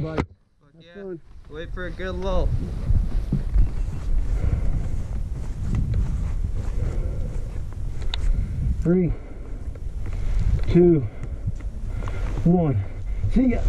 bud. Fuck Have yeah. fun. Wait for a good lull. Three, two, one. See ya.